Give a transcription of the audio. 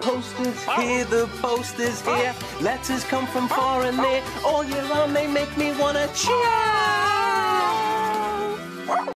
posters oh. here, the posters oh. here. Letters come from far and near. All year round they make me wanna cheer.